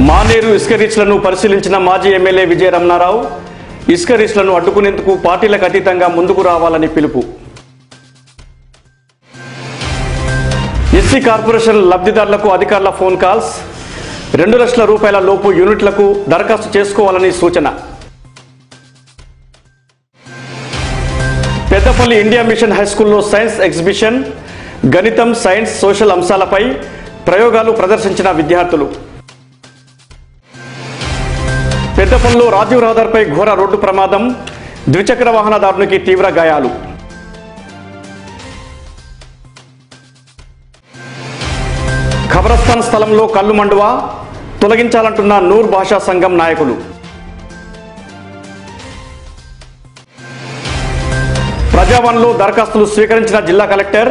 మానేరు ఇసుక రీచ్లను పరిశీలించిన మాజీ ఎమ్మెల్యే విజయ రమణారావు ఇసుక రీచ్లను అడ్డుకునేందుకు పార్టీలకు అతీతంగా ముందుకు రావాలని పిలుపు. ఎస్సీ కార్పొరేషన్ లబ్ధిదారులకు అధికారుల ఫోన్ కాల్స్ రెండు లక్షల రూపాయల లోపు యూనిట్లకు దరఖాస్తు చేసుకోవాలని సూచన. పెద్దపల్లి ఇండియా మిషన్ హై స్కూల్లో సైన్స్ ఎగ్జిబిషన్ గణితం సైన్స్ సోషల్ అంశాలపై ప్రయోగాలు ప్రదర్శించిన విద్యార్థులు. పెద్దపల్లిలో రాజీవ్ రహదారిపై ఘోర రోడ్డు ప్రమాదం ద్విచక్ర వాహనదారునికి తీవ్ర గాయాలు. ఖబరస్థాన్ స్థలంలో కళ్ళు మండువా? తొలగించాలంటున్న నూర్ భాషా సంఘం నాయకులు. ప్రజావన్లో దరఖాస్తులు స్వీకరించిన జిల్లా కలెక్టర్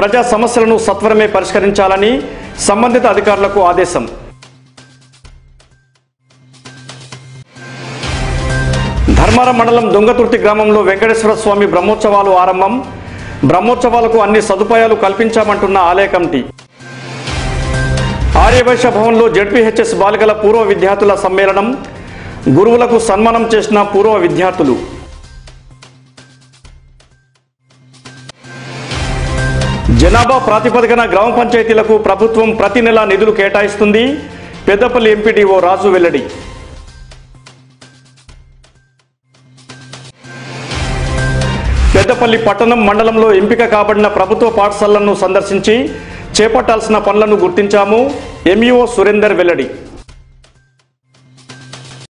ప్రజా సమస్యలను సత్వరమే పరిష్కరించాలని సంబంధిత అధికారులకు ఆదేశం. ధర్మారం మండలం దొంగతుర్తి గ్రామంలో వెంకటేశ్వర స్వామి బ్రహ్మోత్సవాలు ఆరంభం. బ్రహ్మోత్సవాలకు అన్ని సదుపాయాలు కల్పించామంటున్న ఆలయ కమిటీ. ఆర్యవైశ్య భవన్లో జడ్పీహెచ్ఎస్ బాలికల పూర్వ విద్యార్థుల సమ్మేళనం. గురువులకు సన్మానం చేసిన పూర్వ విద్యార్థులు. జనాభా ప్రాతిపదికన గ్రామ పంచాయతీలకు ప్రభుత్వం ప్రతి నెల నిధులు కేటాయిస్తుంది. పెద్దపల్లి ఎంపీడీఓ రాజు వెల్లడి. పెద్దపల్లి పట్టణం మండలంలో ఎంపిక కాబడిన ప్రభుత్వ పాఠశాలలను సందర్శించి చేపట్టాల్సిన పనులను గుర్తించాము. ఎంఈఓ సురేందర్ వెల్లడి.